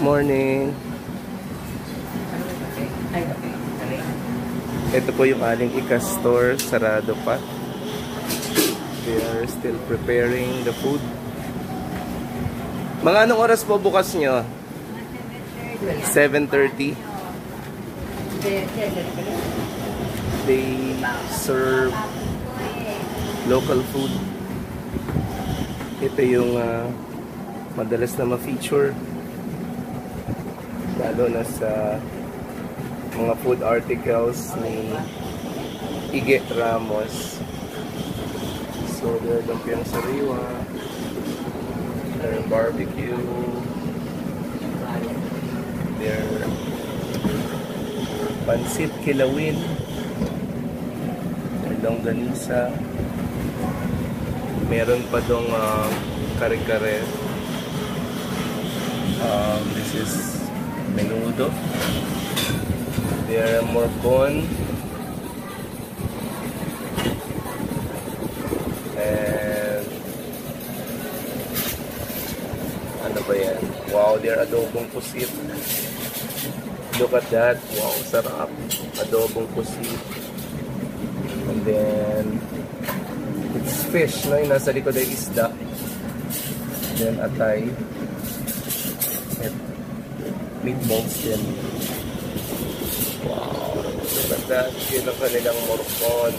Morning. Ito po yung aling Ika store. Sarado pa. They are still preparing the food. Mga anong oras po bukas nyo? 7.30. They serve local food. Ito yung ah, madalas na ma-feature. Lalo na sa mga food articles ni Ige Ramos. So, there lumpiang sariwa, there barbecue, there pansit kilawin, there longganisa, meron pa dong uh, kare-kare. Um, this is menudo. There are more corn. And ano ba yan? Wow, there adobong pusit. Look at that. Wow, sarap. Adobong pusit. And then it's fish, no? Yung nasa likod ay isda. Then atay. At meatballs din. Wow. Look at that. Yun ang kanilang morcon.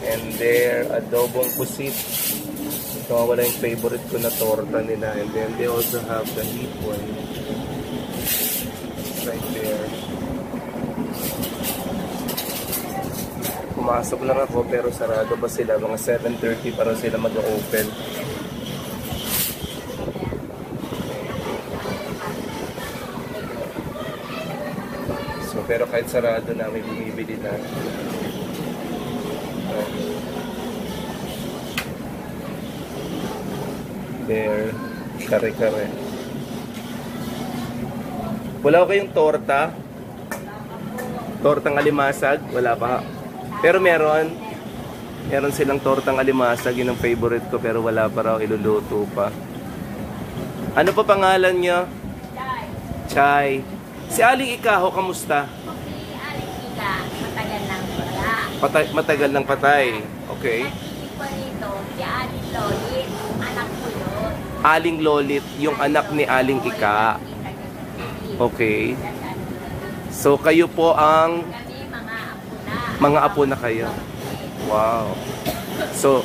And there, adobong pusit. Ito nga wala yung favorite ko na torta nila. And then they also have the hipon. Right there. Pumasok lang ako pero sarado pa sila. Mga 7.30 para sila mag-open. Pero kahit sarado na, may bumibili na. There, kare-kare. Wala ko kayong torta? Tortang alimasag? Wala pa. Pero meron. Meron silang tortang alimasag. Yun ang favorite ko pero wala pa raw iluluto pa. Ano pa pangalan nyo? Chay. Si Aling Ikaho, kamusta? matagal lang wala. Patay, matagal ng patay. Okay. Nagtitip ko rito, si Ate Lolit, anak ko yun. Aling Lolit, yung anak ni Aling Ika. Okay. So kayo po ang Kami mga apo na. mga apo na kayo. Wow. So,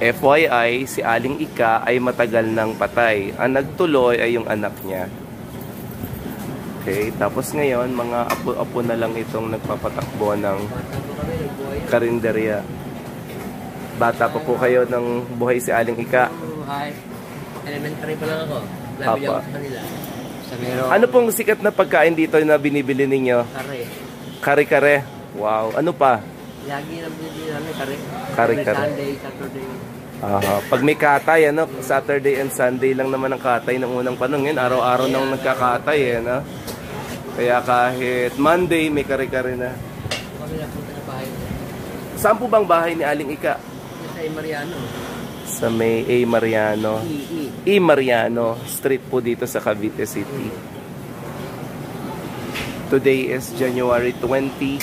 FYI, si Aling Ika ay matagal ng patay. Ang nagtuloy ay yung anak niya. Okay, tapos ngayon, mga apo-apo na lang itong nagpapatakbo ng karinderya. Bata pa po kayo ng buhay si Aling Ika. Hi. Elementary pa lang ako. Labi ako sa kanila. Sa meron. Ano pong sikat na pagkain dito na binibili ninyo? Kare. Kare-kare. Wow. Ano pa? Lagi na binibili namin kare. Kare-kare. Sunday, Saturday. Aha. Pag may katay, ano, Saturday and Sunday lang naman ang katay ng unang panong. Yan, araw-araw nang nagkakatay, eh, no? Kaya kahit Monday, may kare-kare na. Kami na punta na bahay. Saan po bang bahay ni Aling Ika? Sa Mariano. Sa may A. Mariano. E. E. Mariano Street po dito sa Cavite City. Today is January 20.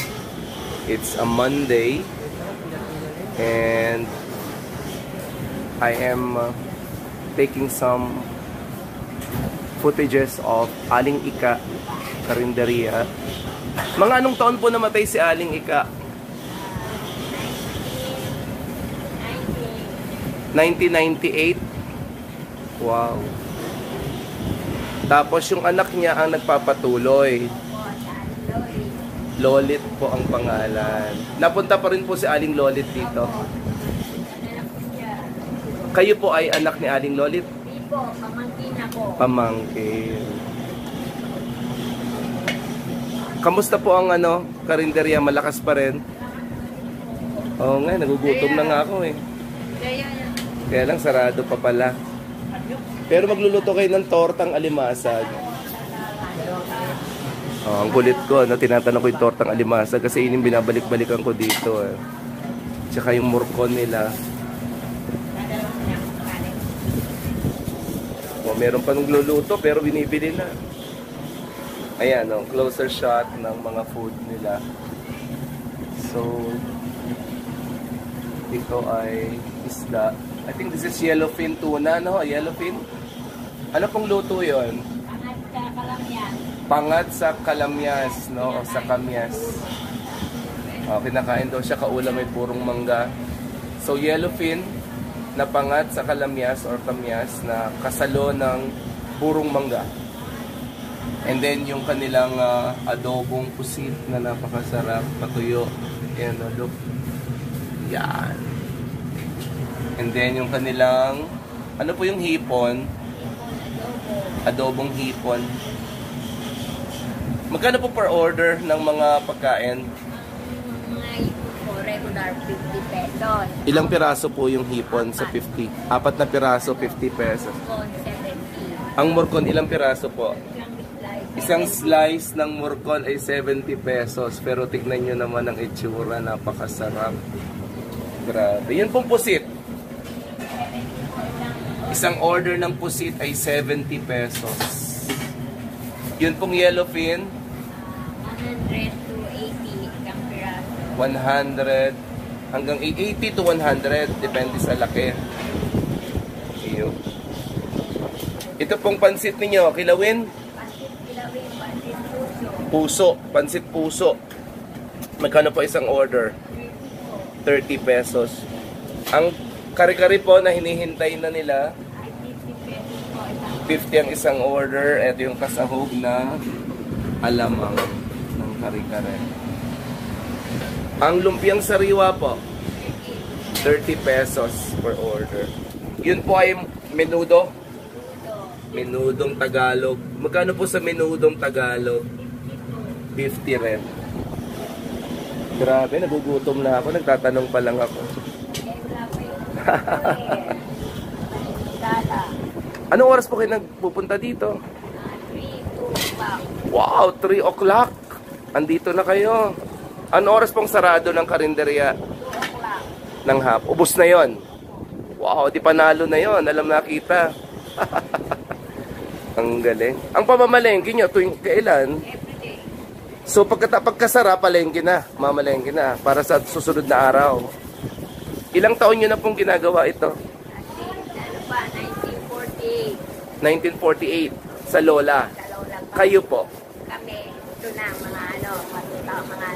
It's a Monday. And I am uh, taking some footages of Aling Ika Karinderia. Mga anong taon po namatay si Aling Ika? 1998. Wow. Tapos yung anak niya ang nagpapatuloy. Lolit po ang pangalan. Napunta pa rin po si Aling Lolit dito. Kayo po ay anak ni Aling Lolit? Hindi po, pamangkin ako. Pamangkin. Kamusta po ang ano, karinderya? Malakas pa rin? Oo nga, nagugutom na nga ako eh. Kaya lang sarado pa pala. Pero magluluto kayo ng tortang alimasag. Oh, ang kulit ko, no? tinatanong ko yung tortang alimasag kasi yun yung binabalik-balikan ko dito. Eh. Tsaka yung murkon nila. meron pa nagluluto pero binibili na. Ayan, oh, closer shot ng mga food nila. So, ito ay isda. I think this is yellowfin tuna, no? Yellowfin? Ano pong luto yon? Angat ka kalam yan. Pangat sa kalamyas, no? O sa kamyas. Oh, kinakain daw siya kaulam may purong mangga. So, yellowfin na pangat sa kalamyas or kamyas na kasalo ng purong mangga. And then, yung kanilang ah, adobong pusit na napakasarap, patuyo. Yan, oh, look. Yan. And then, yung kanilang, ano po yung hipon? Adobong hipon. Magkano po per order ng mga pagkain? Mga ipon ko, regular 50 pesos. Ilang piraso po yung hipon sa 50? Apat na piraso, 50 pesos. Con 70. Ang morcon, ilang piraso po? Isang slice. ng morcon ay 70 pesos. Pero tignan nyo naman ang itsura, napakasarap. Grabe. Yun pong pusit. Isang order ng pusit ay 70 pesos. Yun pong yellowfin, 100 to 80 isang piraso. 100 hanggang 80 to 100 depende sa laki. Ito pong pansit ninyo, kilawin, puso. pansit puso. Magkano po isang order? 30 pesos. Ang kare-kare po na hinihintay na nila, Ay, 50 pesos po isang 50 ang isang order. Ito yung kasahog na alamang ng kare-kare. Ang lumpiang sariwa po, 30 pesos per order. Yun po ay menudo. Menudong Tagalog. Magkano po sa menudong Tagalog? 50 rin. Grabe, nagugutom na ako. Nagtatanong pa lang ako. Anong oras po kayo nagpupunta dito? 3, 2, back. Wow, 3 o'clock. Andito na kayo. Ano oras pong sarado ng karinderya 2 o'clock. ng hap? Ubus na yon. Wow, di panalo na yon. Alam na kita. Ang galing. Ang pamamalengke nyo, tuwing kailan? Everyday. So pagkata pagkasara, palengke na. Mamalengke na. Para sa susunod na araw. Ilang taon nyo na pong ginagawa ito? Ano pa, 1948. 1948 sa Lola. Sa lola pa. Kayo po, Kami, ito na, mga ano, mga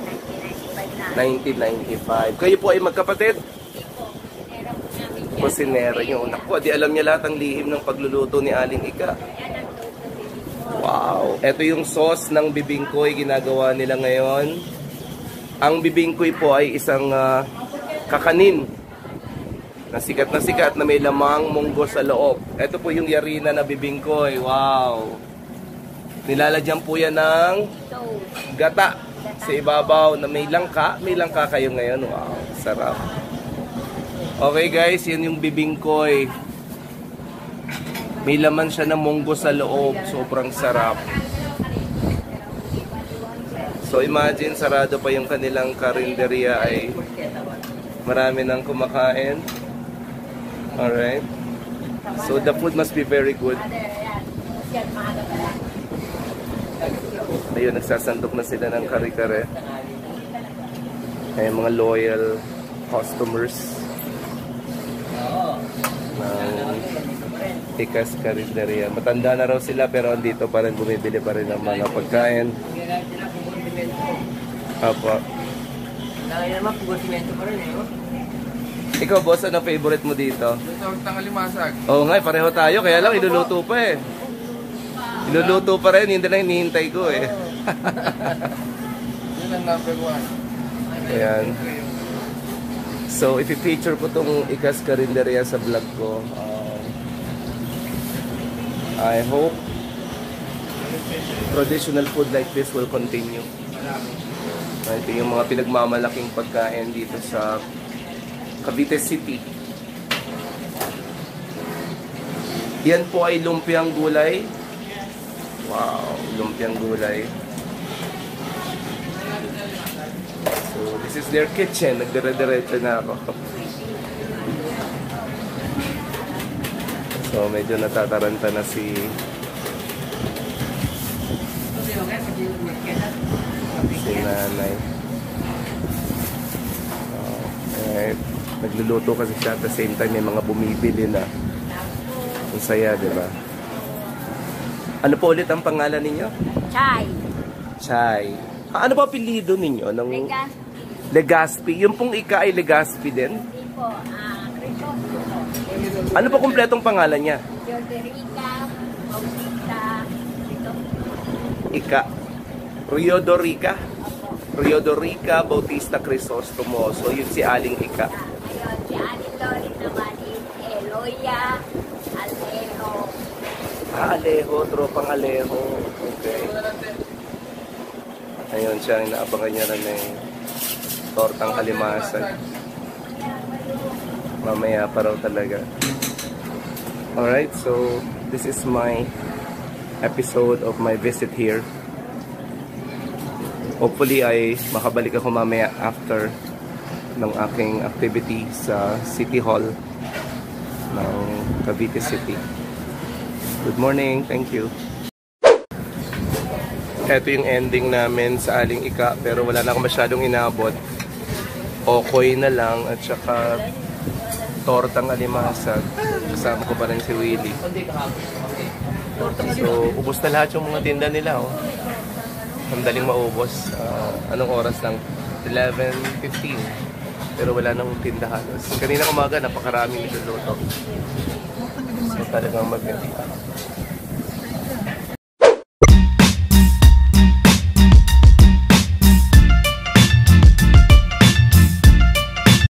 1995 na. 1995. Kayo po ay magkapatid? Hindi po, kusinera po namin yan. Kusinera nyo. Naku, di alam niya lahat ang lihim ng pagluluto ni Aling Ika. Yan ang tuto din. Wow! Ito yung sauce ng bibingkoy ginagawa nila ngayon. Ang bibingkoy po ay isang ah, kakanin na sikat na sikat na may lamang munggo sa loob. Ito po yung yarina na bibingkoy. Wow! Nilalagyan po yan ng gata sa ibabaw na may langka. May langka kayo ngayon. Wow! Sarap. Okay guys, yan yung bibingkoy. May laman siya ng munggo sa loob. Sobrang sarap. So imagine, sarado pa yung kanilang karinderya ay marami nang kumakain. Alright. So the food must be very good. Ayun, nagsasandok na sila ng kare-kare. Ay, mga loyal customers ng Ikas Karinderia. Matanda na raw sila pero andito pa rin bumibili pa rin ng mga pagkain. Apo. Kaya naman kung simento pa rin eh. oh. Ikaw boss, ano favorite mo dito? Ito ang tangalimasag. Oo nga, eh, pareho tayo. Kaya lang, iluluto pa eh. Iluluto pa rin, hindi lang hinihintay ko eh. Yun ang number one. Ayan. So, ipipicture ko tong Ikas Karinderia sa vlog ko. Um, I hope traditional food like this will continue. Ito yung mga pinagmamalaking pagkain dito sa Cavite City. Yan po ay lumpiang gulay. Wow, lumpiang gulay. So, this is their kitchen. Nagdire-diretso na ako. So medyo natataranta na si okay, magkailan. Si nanay. Alright. Nagluluto kasi siya at the same time may mga bumibili na. Ang saya, di ba? Ano po ulit ang pangalan ninyo? Chai. Chay. Ah, ano ba apelido ninyo? Ng Legas. Legaspi. Yung pong ika ay Legaspi din? Hindi po. Crisostomo. Ano po kumpletong pangalan niya? Teodorica. Bautista. Ika. Rio Dorica. Opo. Rio Dorica Bautista Crisostomo. So yun si Aling Ika. Ngayon, si Aling Lorin naman Eloya Alejo. Ah, Alejo. Tropang Alejo. Okay. Ayun siya. Inaabangan niya rin ng tortang kalimasan. Mamaya pa raw talaga. Alright, so this is my episode of my visit here. Hopefully ay makabalik ako mamaya after ng aking activity sa City Hall ng Cavite City. Good morning, thank you. Ito yung ending namin sa Aling Ika pero wala na akong masyadong inabot. Okoy na lang at saka tortang alimasag. Kasama ko pa rin si Willie. So, ubos na lahat yung mga tinda nila. Oh. Ang daling maubos. Ah, anong oras lang? 11.15. Pero wala nang tinda halos. Kanina umaga, napakaraming niluluto. So, talagang maganda.